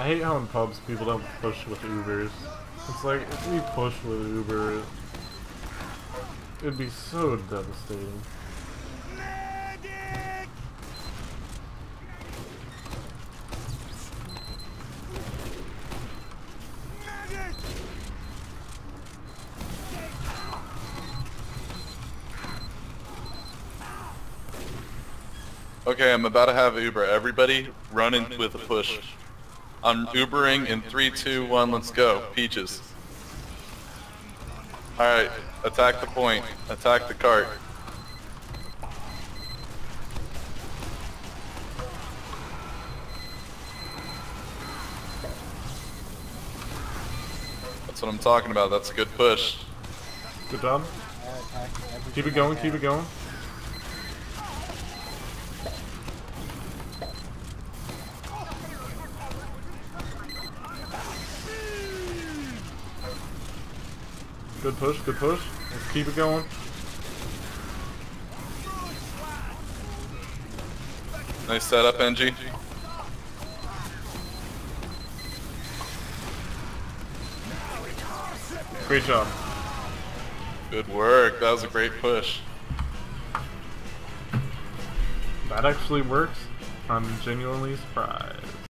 I hate how in pubs people don't push with Ubers. It's like, if we push with Uber, it'd be so devastating. Okay, I'm about to have Uber. Everybody run in with a push. I'm Ubering in three, two, one. let's go. Peaches. Alright, attack the point. Attack the cart. That's what I'm talking about. That's a good push. Good job. Keep it going, keep it going. Good push, good push. Let's keep it going. Nice setup, NG. Great job. Good work. That was a great push. That actually works. I'm genuinely surprised.